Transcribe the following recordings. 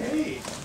Ei!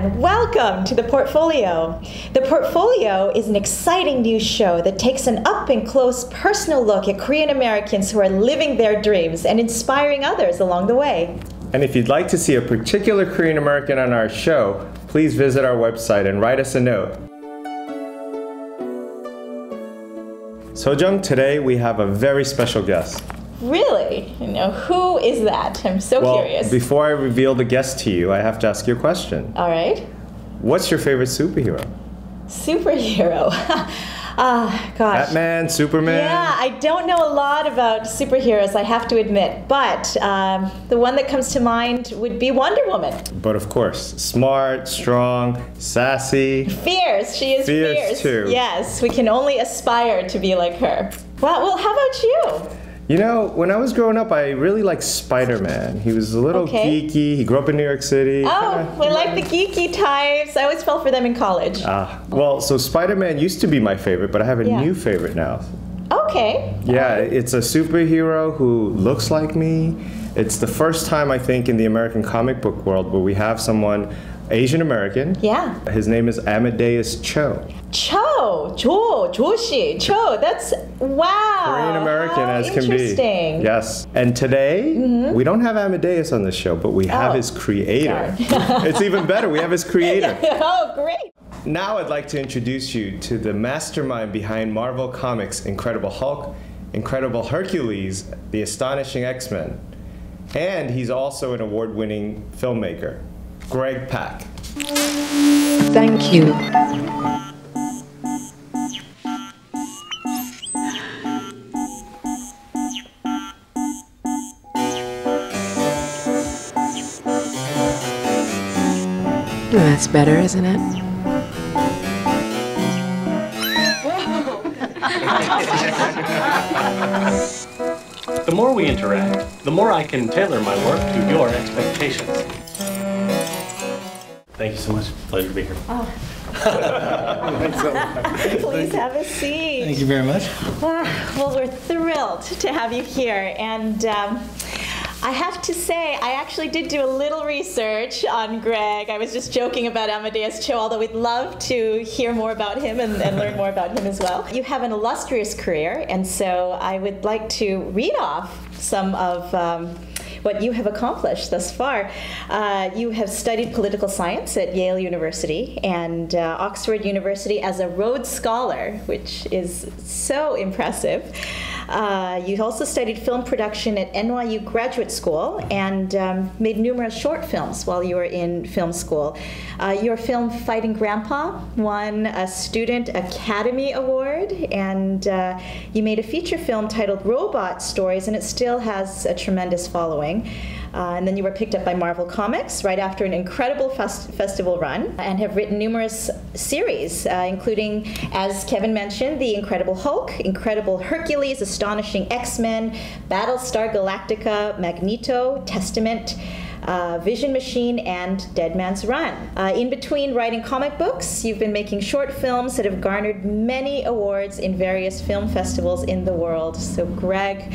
Everyone. Welcome to The Portfolio. The Portfolio is an exciting new show that takes an up and close personal look at Korean Americans who are living their dreams and inspiring others along the way. And if you'd like to see a particular Korean American on our show, please visit our website and write us a note. Sojung, today we have a very special guest. Really? You know, who is that? I'm so Well, curious. before I reveal the guest to you, I have to ask you a question. All right. What's your favorite superhero? Superhero. ah, gosh. Batman, Superman? Yeah, I don't know a lot about superheroes, I have to admit, but um, the one that comes to mind would be Wonder Woman. But of course, smart, strong, sassy. Fierce, she is Fierce, fierce. too. Yes, we can only aspire to be like her. Well, well, how about you? You know, when I was growing up, I really liked Spider Man. He was a little Okay. geeky. He grew up in New York City. Oh, kinda- we like the geeky types. I always fell for them in college. Ah, well, so Spider Man used to be my favorite, but I have a Yeah. new favorite now. Okay. Yeah, it's a superhero who looks like me. It's the first time, I think, in the American comic book world where we have someone Asian American. Yeah. His name is Amadeus Cho. Cho, Jo, Joshi, Cho. That's wow. Korean American as can be. Interesting. Yes. And today, mm-hmm. we don't have Amadeus on the show, but we have Oh, his creator. it's even better. We have his creator. oh, great. Now I'd like to introduce you to the mastermind behind Marvel Comics' Incredible Hulk, Incredible Hercules, The Astonishing X-Men. And he's also an award-winning filmmaker, Greg Pak. Thank you. That's better, isn't it? The more we interact, the more I can tailor my work to your expectations. Thank you so much. Pleasure to be here. Please have a seat. Thank you very much. Ah, Well, we're thrilled to have you here. And um, I have to say, I actually did do a little research on Greg. I was just joking about Amadeus Cho, although we'd love to hear more about him and, and learn more about him as well. You have an illustrious career, and so I would like to read off some of. Um, what you have accomplished thus far. Uh, you have studied political science at Yale University and uh, Oxford University as a Rhodes Scholar, which is so impressive. Uh, you also studied film production at NYU Graduate School and um, made numerous short films while you were in film school. Uh, your film Fighting Grandpa won a Student Academy Award, and uh, you made a feature film titled Robot Stories, and it still has a tremendous following. Uh, and then you were picked up by Marvel Comics right after an incredible fest- festival run and have written numerous series, uh, including, as Kevin mentioned, The Incredible Hulk, Incredible Hercules, Astonishing X Men, Battlestar Galactica, Magneto, Testament. Uh, Vision Machine and Dead Man's Run. Uh, in between writing comic books, you've been making short films that have garnered many awards in various film festivals in the world. So, Greg,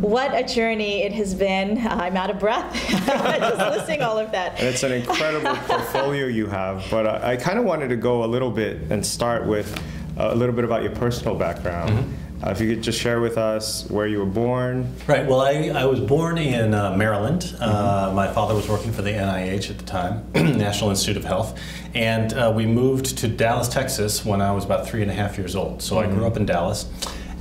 what a journey it has been. I'm out of breath just listing all of that. And it's an incredible portfolio you have, but I, I kind of wanted to go a little bit and start with a little bit about your personal background. Uh, if you could just share with us where you were born. Right. Well, I, I was born in uh, Maryland. Uh, my father was working for the NIH at the time, National Institute of Health. And uh, we moved to Dallas, Texas when I was about three and a half years old. So I grew up in Dallas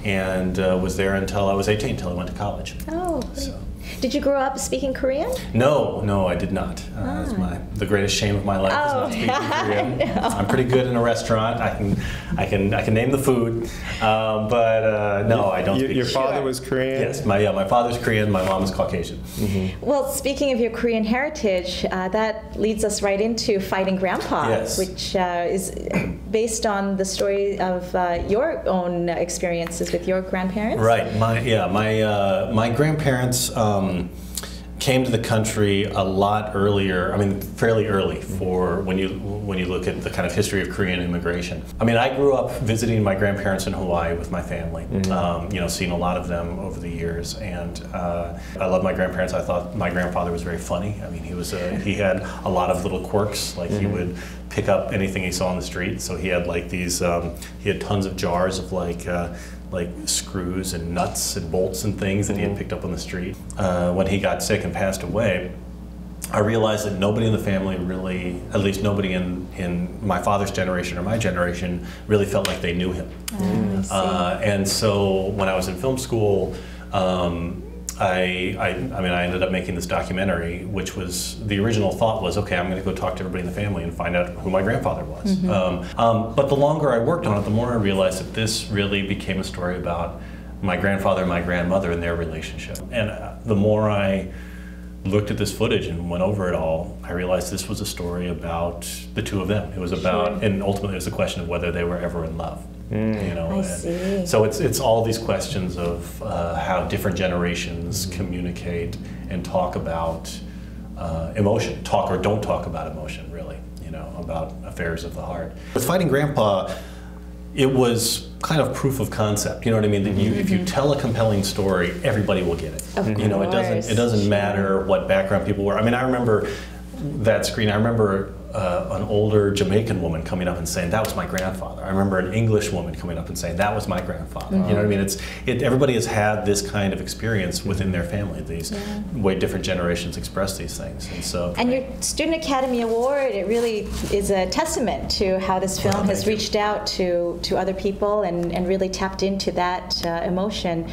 and uh, was there until I was 18, until I went to college. Oh. So- Did you grow up speaking Korean? No, no, I did not. Uh, That's my the greatest shame of my life is Oh, not speaking I Korean. know. I'm pretty good in a restaurant. I can, I can, I can name the food, um, but uh, no, I don't Your, speak. your father was Korean? Yes, my yeah, my father's Korean, my mom is Caucasian. Well, speaking of your Korean heritage, uh, that leads us right into Fighting Grandpa, Yes. which uh, is based on the story of uh, your own experiences with your grandparents. Right. My yeah. My uh, my grandparents um, came to the country a lot earlier. I mean, fairly early for when you when you look at the kind of history of Korean immigration. I mean, I grew up visiting my grandparents in Hawaii with my family. Um, you know, seeing a lot of them over the years, and uh, I love my grandparents. I thought my grandfather was very funny. I mean, he was a, he had a lot of little quirks. Like he would pick up anything he saw on the street. So he had like these. Um, he had tons of jars of like. Uh, like screws and nuts and bolts and things that he had picked up on the street. Uh, when he got sick and passed away, I realized that nobody in the family really, at least nobody in, in my father's generation or my generation, really felt like they knew him. I. Uh, and so when I was in film school, um, I, I, I mean, I ended up making this documentary, which was the original thought was, okay, I'm going to go talk to everybody in the family and find out who my grandfather was. Um, um, but the longer I worked on it, the more I realized that this really became a story about my grandfather and my grandmother and their relationship. And uh, the more I looked at this footage and went over it all, I realized this was a story about the two of them. It was about, and ultimately, it was a question of whether they were ever in love. You know, I and see. So it's it's all these questions of uh, how different generations communicate and talk about uh, emotion, talk or don't talk about emotion, really. You know, about affairs of the heart. With Fighting Grandpa, it was kind of proof of concept. You know what I mean? That you, if you tell a compelling story, everybody will get it. Mm-hmm. Of you know, it doesn't it doesn't matter what background people were. I mean, I remember that screen. I remember uh, an older Jamaican woman coming up and saying that was my grandfather. I remember an English woman coming up and saying that was my grandfather. You know what I mean? It's it, everybody has had this kind of experience within their family. These way different generations express these things, and so. And your Student Academy Award, it really is a testament to how this film Well, has you. reached out to, to other people and, and really tapped into that uh, emotion.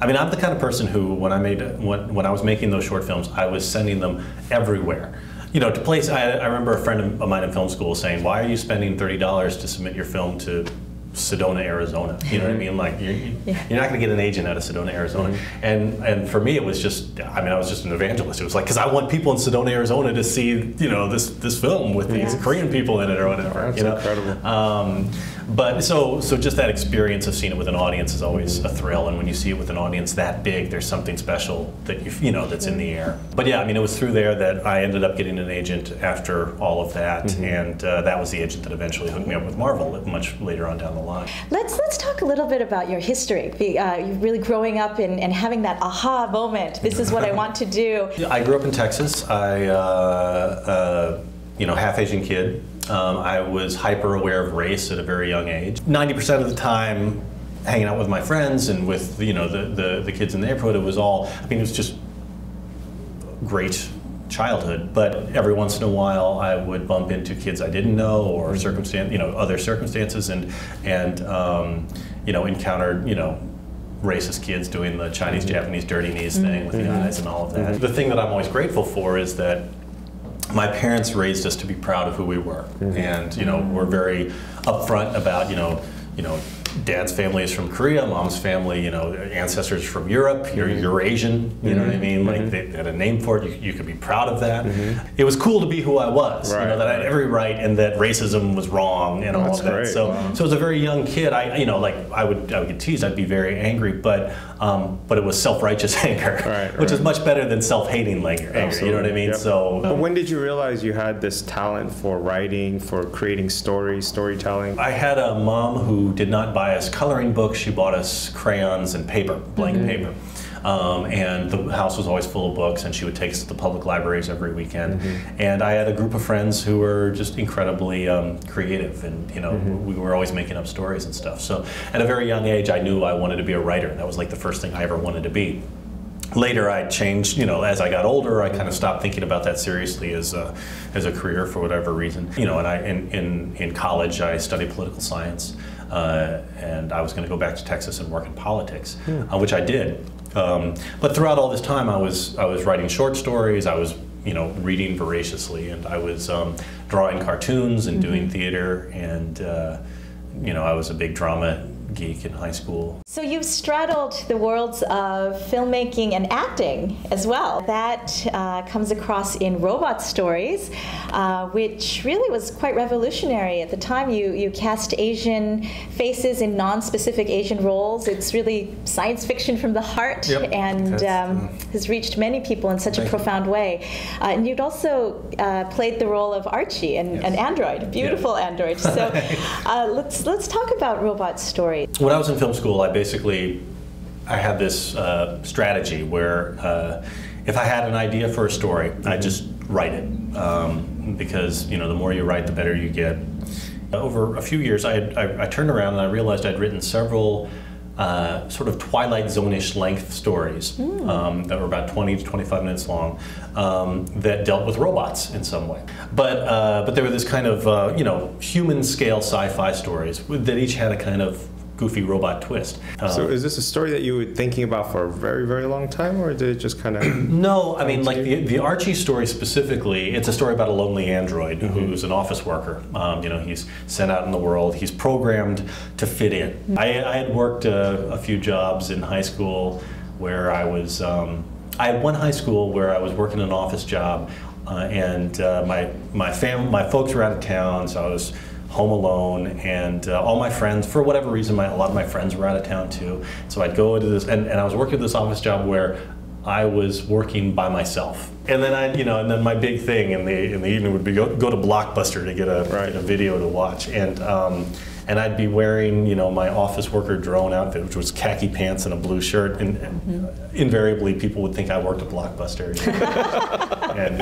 I mean, I'm the kind of person who, when I made when, when I was making those short films, I was sending them everywhere. You know, to place. I, I remember a friend of mine in film school saying, "Why are you spending thirty dollars to submit your film to Sedona, Arizona?" You know what I mean? Like, you're, you're not going to get an agent out of Sedona, Arizona. And and for me, it was just. I mean, I was just an evangelist. It was like because I want people in Sedona, Arizona, to see you know this this film with these Yes. Korean people in it or whatever. That's you know? incredible. Um, but so so just that experience of seeing it with an audience is always a thrill, and when you see it with an audience that big, there's something special that you you know that's in the air. But yeah, I mean, it was through there that I ended up getting an agent after all of that, and uh, that was the agent that eventually hooked me up with Marvel much later on down the line. Let's let's talk a little bit about your history. Be- Uh, you really growing up and, and having that aha moment. This is what I want to do. I grew up in Texas. I, uh, uh, you know, half Asian kid. Um, I was hyper aware of race at a very young age. Ninety percent of the time, hanging out with my friends and with you know the, the the kids in the neighborhood, it was all. I mean, it was just great childhood. But every once in a while, I would bump into kids I didn't know or circumstance, you know, other circumstances, and and um, you know, encountered you know racist kids doing the Chinese Japanese dirty knees thing with the eyes and all of that. The thing that I'm always grateful for is that my parents raised us to be proud of who we were, mm-hmm. and you know we're very upfront about you know you know dad's family is from Korea, mom's family you know ancestors from Europe. You're mm-hmm. Eurasian, you know what I mm-hmm. mean? Like mm-hmm. they had a name for it. You, you could be proud of that. It was cool to be who I was. You know Right, that I had every right, and that racism was wrong, and all That's of that. great. So Wow. so as a very young kid, I you know like I would I would get teased. I'd be very angry, but um, but it was self-righteous anger, Right, which is much better than self-hating anger. anger you know what I mean? Yep. So But when did you realize you had this talent for writing, for creating stories, storytelling? I had a mom who did not buy us coloring books. She bought us crayons and paper, blank paper. Um, and the house was always full of books, and she would take us to the public libraries every weekend. And I had a group of friends who were just incredibly um, creative, and you know, we were always making up stories and stuff. So at a very young age, I knew I wanted to be a writer. That was like the first thing I ever wanted to be later I changed, you know, as I got older, I kind of stopped thinking about that seriously as a, as a career for whatever reason. You know, and I, in, in, in college, I studied political science, uh, and I was going to go back to Texas and work in politics, uh, which I did. Um, but throughout all this time, I was, I was writing short stories, I was, you know, reading voraciously, and I was um, drawing cartoons and doing theater, and, uh, you know, I was a big drama geek in high school. So you've straddled the worlds of filmmaking and acting as well. That uh, comes across in Robot Stories, uh, which really was quite revolutionary at the time. You you cast Asian faces in non-specific Asian roles. It's really science fiction from the heart, Yep. and um, has reached many people in such a Thank you. profound way. Uh, and you'd also uh, played the role of Archie, an, an android, beautiful android. So uh, let's let's talk about Robot Stories. When I was in film school, I basically I had this uh, strategy where uh, if I had an idea for a story, I just write it um, because you know the more you write, the better you get. Over a few years, I, had, I, I turned around and I realized I'd written several uh, sort of Twilight Zone-ish length stories um, that were about 20 to 25 minutes long um, that dealt with robots in some way. But uh, but they were this kind of uh, you know human scale sci-fi stories that each had a kind of goofy robot twist. Uh, So is this a story that you were thinking about for a very, very long time, or did it just kind of? No, I mean, like the, the Archie story specifically, it's a story about a lonely android who's an office worker. Um, you know, he's sent out in the world, he's programmed to fit in. I, I had worked uh, a few jobs in high school where I was, um, I had one high school where I was working an office job, uh, and uh, my, my, fam- my folks were out of town, so I was home alone, and uh, all my friends, for whatever reason, my, a lot of my friends were out of town too. So I'd go into this, and, and I was working this office job where I was working by myself. And then I, you know, and then my big thing in the in the evening would be go, go to Blockbuster to get a, Right. get a video to watch, and um, and I'd be wearing, you know, my office worker drone outfit, which was khaki pants and a blue shirt, and, and invariably people would think I worked at Blockbuster. and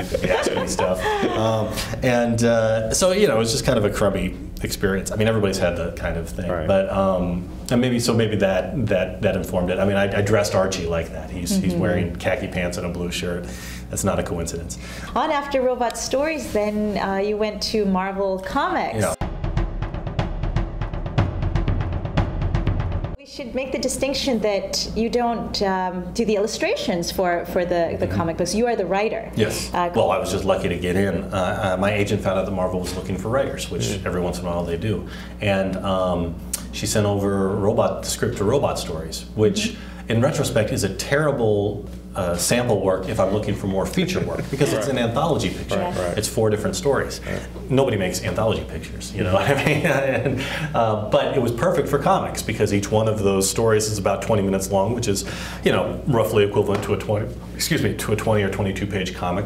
be me stuff. Um, and uh, so, you know, it was just kind of a crummy experience. I mean, everybody's had that kind of thing, Right. but um, and maybe so maybe that that that informed it. I mean, I, I dressed Archie like that. He's he's wearing khaki pants and a blue shirt. That's not a coincidence. On after Robot Stories, then uh, you went to Marvel Comics. Yeah. Should make the distinction that you don't um, do the illustrations for, for the, the comic books. You are the writer. Yes. Uh, well, I was just lucky to get in. Uh, uh, my agent found out that Marvel was looking for writers, which every once in a while they do, and um, she sent over robot the script to Robot Stories, which, in retrospect, is a terrible. Uh, sample work if I'm looking for more feature work because it's an anthology picture. Right, right. It's four different stories. Nobody makes anthology pictures, you know what I mean? And, uh, but it was perfect for comics because each one of those stories is about 20 minutes long, which is, you know, roughly equivalent to a 20, excuse me, to a 20 or 22 page comic.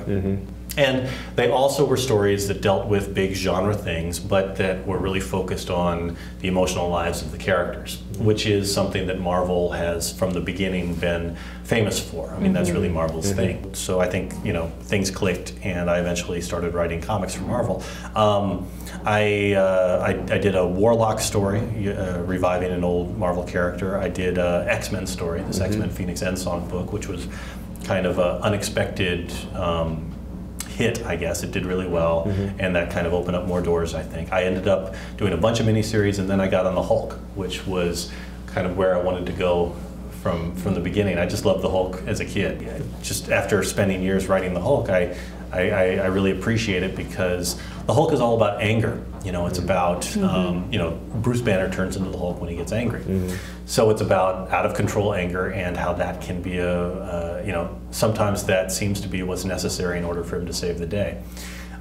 And they also were stories that dealt with big genre things, but that were really focused on the emotional lives of the characters, which is something that Marvel has from the beginning been famous for. I mean, that's really Marvel's thing. So I think, you know, things clicked, and I eventually started writing comics for Marvel. Um, I, uh, I, I did a Warlock story, uh, reviving an old Marvel character. I did X Men story, this X-Men Phoenix Endsong book, which was kind of an unexpected um, hit, I guess. It did really well, mm-hmm. and that kind of opened up more doors, I think. I ended up doing a bunch of miniseries, and then I got on the Hulk, which was kind of where I wanted to go from from the beginning. I just loved the Hulk as a kid. Just after spending years writing the Hulk, I I, I, I really appreciate it because the Hulk is all about anger. You know, it's about um, you know Bruce Banner turns into the Hulk when he gets angry. So it's about out of control anger and how that can be a uh, you know sometimes that seems to be what's necessary in order for him to save the day.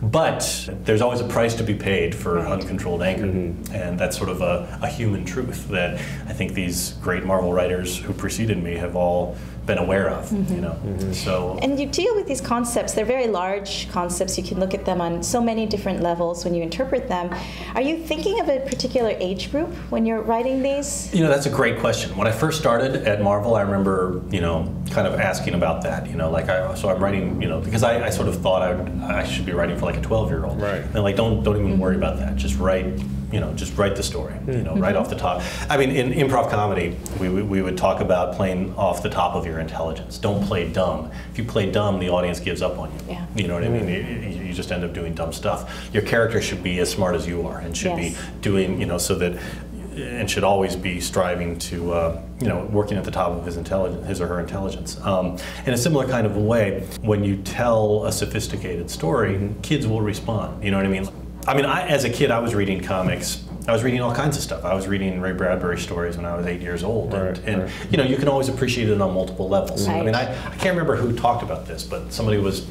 But there's always a price to be paid for uncontrolled anger. And that's sort of a, a human truth that I think these great Marvel writers who preceded me have all been aware of. You mm-hmm. know, so And you deal with these concepts. They're very large concepts. You can look at them on so many different levels when you interpret them. Are you thinking of a particular age group when you're writing these? You know, that's a great question. When I first started at Marvel, I remember, you know, kind of asking about that. You know, like I, so I'm writing, you know, because I, I sort of thought I, would, I should be writing for like a 12 year old. Right. And like, don't don't even worry about that. Just write, you know, just write the story. You know, right off the top. I mean, in improv comedy, we, we, we would talk about playing off the top of your intelligence. Don't play dumb. If you play dumb, the audience gives up on you. Yeah. You know what I mean? You, you- you just end up doing dumb stuff. Your character should be as smart as you are and should Yes. be doing, you know, so that and should always be striving to, uh, you know, working at the top of his intelligence, his or her intelligence. Um, in a similar kind of way, when you tell a sophisticated story, kids will respond. You know what I mean? I mean, I, as a kid, I was reading comics. I was reading all kinds of stuff. I was reading Ray Bradbury stories when I was eight years old, and, Right, and right. you know, you can always appreciate it on multiple levels. I mean, I, I can't remember who talked about this, but somebody was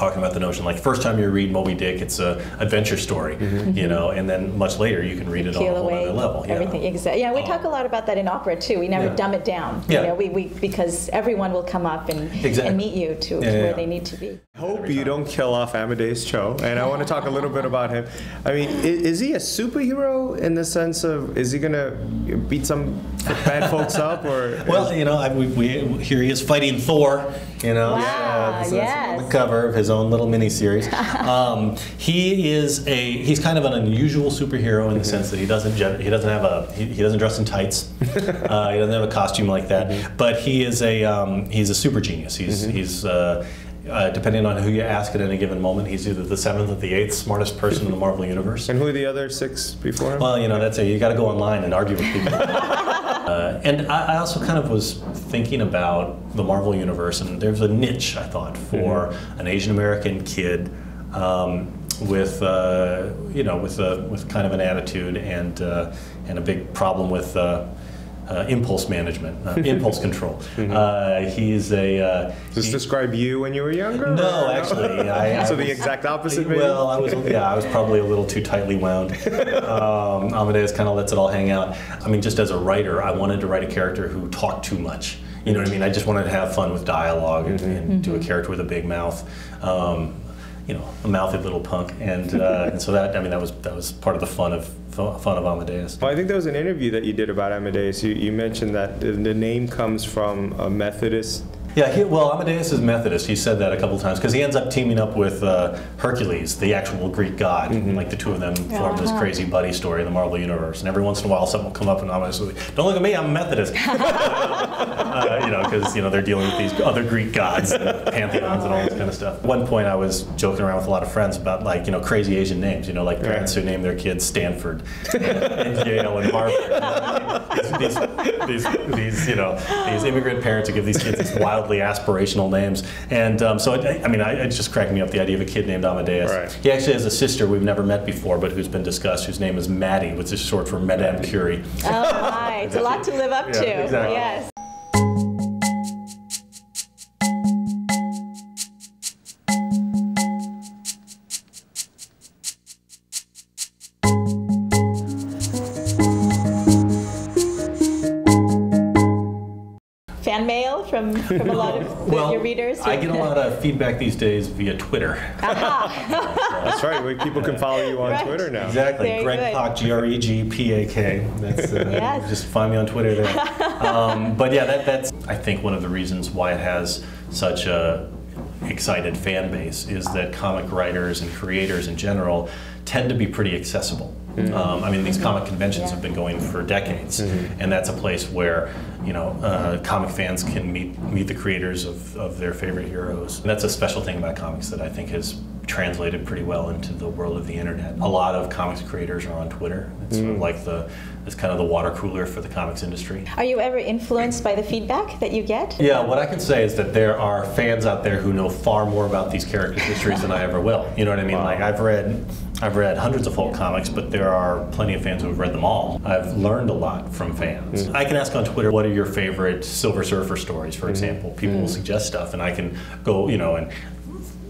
talking about the notion like first time you read Moby Dick, it's a adventure story, mm-hmm. you know, and then much later you can read it on a whole away other level. Yeah. everything. Exactly. Yeah, we talk a um, lot about that in opera too. We never Yeah. dumb it down. Yeah. You know, we, we because everyone will come up and, Exactly. and meet you to, Yeah, to yeah, where yeah. they need to be. I hope you don't kill off Amadeus Cho, and I want to talk a little bit about him. I mean, i- is he a superhero in the sense of is he gonna beat some bad folks up, or Well, you know, I, we, we, here he is fighting Thor. You know, Wow, Yeah, so that's on the cover of his own little miniseries. um, he is a he's kind of an unusual superhero in the sense that he doesn't he doesn't have a he, he doesn't dress in tights. uh, he doesn't have a costume like that. But he is a um, he's a super genius. He's he's uh, uh, depending on who you ask at any given moment, he's either the seventh or the eighth smartest person in the Marvel universe. and who are the other six before him? Well, you know, that's it. You got to go online and argue with people. uh, and I, I also kind of was thinking about the Marvel universe, and there's a niche I thought for an Asian American kid um, with, uh, you know, with a, with kind of an attitude and uh, and a big problem with. Uh, uh, impulse management, uh, impulse control. Uh, he's a. Uh, Does this he- describe you when you were younger? no, or actually, I, I so the exact opposite, maybe. well, I was yeah, I was probably a little too tightly wound. Um, Amadeus kind of lets it all hang out. I mean, just as a writer, I wanted to write a character who talked too much. You know what I mean? I just wanted to have fun with dialogue and, and do a character with a big mouth. Um, you know, a mouthy little punk, and, uh, and so that I mean that was that was part of the fun of fun of Amadeus. Well, I think there was an interview that you did about Amadeus. You, you mentioned that the name comes from a Methodist. Yeah, he, well, Amadeus is Methodist. He said that a couple times because he ends up teaming up with uh, Hercules, the actual Greek god. Like the two of them form this Uh-huh. crazy buddy story in the Marvel universe. And every once in a while, something will come up, and Amadeus will be, "Don't look at me, I'm a Methodist." uh, you know, because you know they're dealing with these other Greek gods, and pantheons, and all this kind of stuff. At one point, I was joking around with a lot of friends about like you know crazy Asian names. You know, like parents who name their kids Stanford, and, and Yale, and Harvard. these, these, these, these, you know, these immigrant parents who give these kids these wildly aspirational names. And um, so, it, I mean, I, it just cracked me up the idea of a kid named Amadeus. Right. He actually has a sister we've never met before, but who's been discussed, whose name is Maddie, which is short for Madame Curie. Oh my, it's a lot to live up Yeah, to. exactly. Yes. From, from a lot of the, your readers? I get a lot of feedback these days via Twitter. That's right. where People can follow you on Right. Twitter now. Exactly. Very Greg good. Pak, G R E G P A K. That's uh, Yes. just find me on Twitter there. um, but yeah, that, that's I think one of the reasons why it has such a excited fan base is that comic writers and creators in general tend to be pretty accessible. Um, I mean, these comic conventions Yeah. have been going for decades, and that's a place where you know uh, comic fans can meet meet the creators of, of their favorite heroes. And that's a special thing about comics that I think has translated pretty well into the world of the internet. A lot of comics creators are on Twitter. It's sort of like the it's kind of the water cooler for the comics industry. Are you ever influenced by the feedback that you get? Yeah, what I can say is that there are fans out there who know far more about these characters' histories than I ever will. You know what I mean? Like I've read, I've read hundreds of Hulk comics, but there are plenty of fans who have read them all. I've learned a lot from fans. I can ask on Twitter, what are your favorite Silver Surfer stories, for example? People will suggest stuff, and I can go, you know, and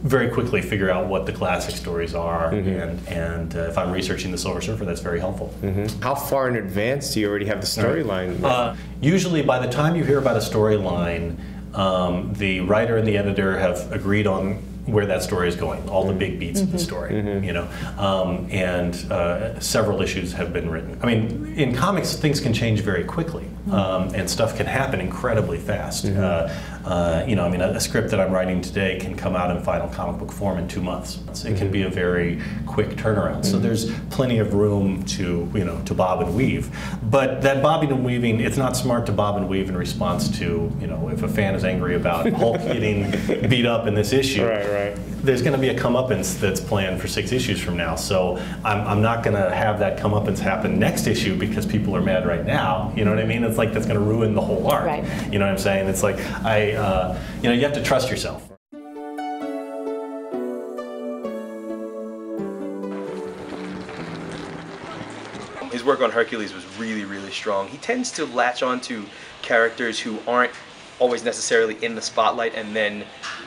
very quickly figure out what the classic stories are. And and uh, if I'm researching the Silver Surfer, that's very helpful. How far in advance do you already have the storyline? Uh, usually, by the time you hear about a storyline, um, the writer and the editor have agreed on where that story is going, all the big beats of the story, you know, um, and uh, several issues have been written. I mean, in comics, things can change very quickly, um, and stuff can happen incredibly fast. Uh, uh, you know, I mean, a, a script that I'm writing today can come out in final comic book form in two months. So it can be a very quick turnaround. So there's plenty of room to, you know, to bob and weave. But that bobbing and weaving, it's not smart to bob and weave in response to, you know, if a fan is angry about Hulk getting beat up in this issue. Right, right. There's going to be a comeuppance that's planned for six issues from now. So I'm, I'm not going to have that comeuppance happen next issue because people are mad right now. You know what I mean? It's like that's going to ruin the whole arc. Right. You know what I'm saying? It's like I, uh, you know, you have to trust yourself. His work on Hercules was really, really strong. He tends to latch onto characters who aren't always necessarily in the spotlight and then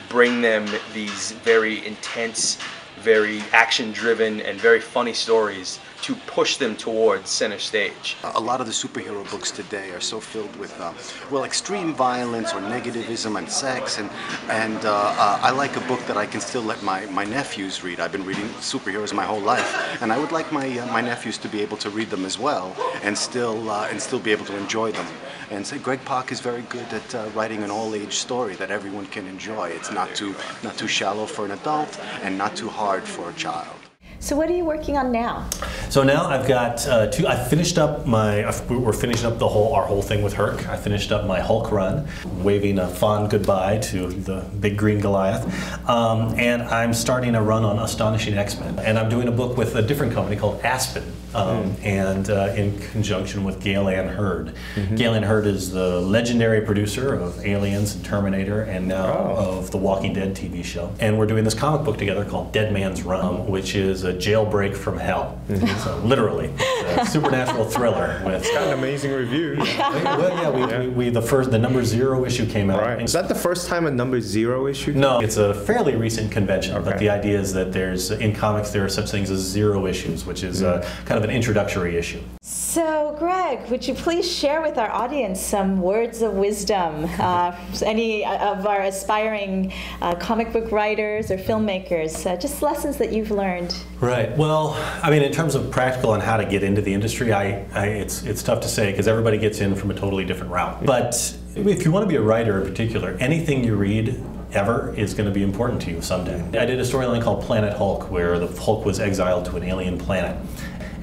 bring them these very intense, very action driven, and very funny stories to push them towards center stage. A lot of the superhero books today are so filled with, uh, well, extreme violence or negativism and sex, and and uh, uh, I like a book that I can still let my, my nephews read. I've been reading superheroes my whole life, and I would like my uh, my nephews to be able to read them as well, and still uh, and still be able to enjoy them. And Greg Pak is very good at uh, writing an all-age story that everyone can enjoy. It's not too not too shallow for an adult, and not too hard for a child. So, what are you working on now? So now I've got uh, two. I finished up my. We're finishing up the whole our whole thing with Herc. I finished up my Hulk run, waving a fond goodbye to the big green Goliath, um, and I'm starting a run on Astonishing X Men. And I'm doing a book with a different company called Aspen, um, and uh, in conjunction with Gale Anne Hurd. Gale Anne Hurd is the legendary producer of Aliens and Terminator, and now of the Walking Dead TV show. And we're doing this comic book together called Dead Man's Run, which is a jailbreak from hell. So literally, it's a supernatural thriller with. It's got an amazing reviews. Well, yeah, we, we, we the first the number zero issue came out. Right. Is that the first time a number zero issue? No, it's a fairly recent convention, but the idea is that there's in comics there are such things as zero issues, which is uh, kind of an introductory issue. So, Greg, would you please share with our audience some words of wisdom? Uh, any of our aspiring uh, comic book writers or filmmakers, uh, just lessons that you've learned. Right. Well, I mean, in terms of practical on how to get into the industry, I, I it's it's tough to say because everybody gets in from a totally different route. But if you want to be a writer in particular, anything you read ever is going to be important to you someday. I did a storyline called Planet Hulk, where the Hulk was exiled to an alien planet,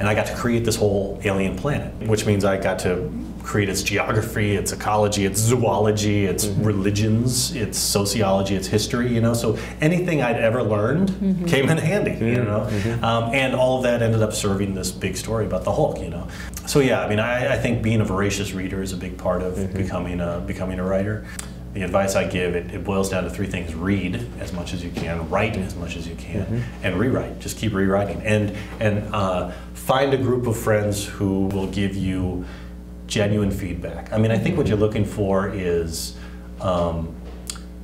and I got to create this whole alien planet, which means I got to create its geography, its ecology, its zoology, its mm-hmm. religions, its sociology, its history. You know, so anything I'd ever learned mm-hmm. came in handy. You know, mm-hmm. um, and all of that ended up serving this big story about the Hulk. You know, so yeah, I mean, I, I think being a voracious reader is a big part of becoming a becoming a writer. The advice I give, it, it boils down to three things. Read as much as you can, write as much as you can, and rewrite. Just keep rewriting. And, and uh, find a group of friends who will give you genuine feedback. I mean, I think what you're looking for is um,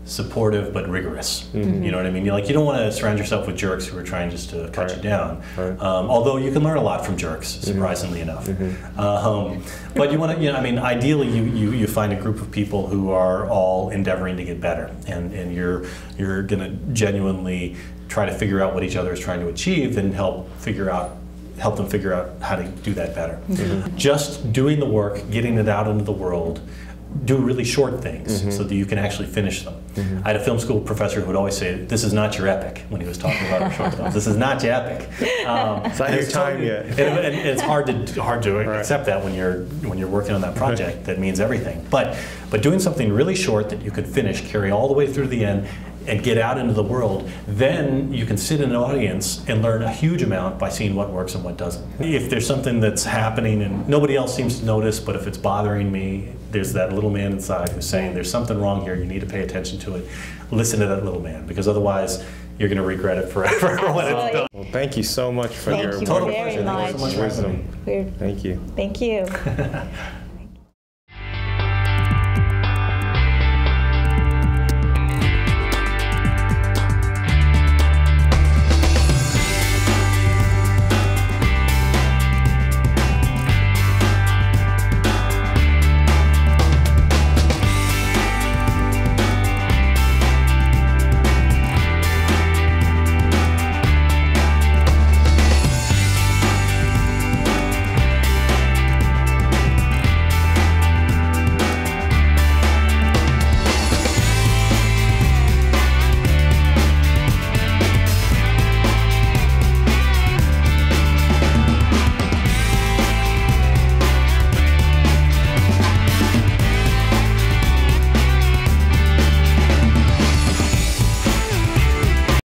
supportive but rigorous. You know what I mean? You're like you don't want to surround yourself with jerks who are trying just to cut you down. Right. Um, although you can learn a lot from jerks, surprisingly enough. Um, but you want to, you know, I mean, ideally you, you, you find a group of people who are all endeavoring to get better, and, and you're you're going to genuinely try to figure out what each other is trying to achieve and help figure out help them figure out how to do that better. Just doing the work, getting it out into the world, do really short things so that you can actually finish them. I had a film school professor who would always say, "This is not your epic" when he was talking about short films. This is not your epic. Um, It's not your time yet. and, and it's hard to hard to accept that when you're when you're working on that project that means everything. But but doing something really short that you could finish, carry all the way through to the end, and get out into the world, then you can sit in an audience and learn a huge amount by seeing what works and what doesn't. If there's something that's happening and nobody else seems to notice, but if it's bothering me, there's that little man inside who's saying there's something wrong here. You need to pay attention to it. Listen to that little man because otherwise you're going to regret it forever when it's done. Well, thank you so much for Thank your you Total very pleasure. Thank you so much. much for having Thank you. thank you.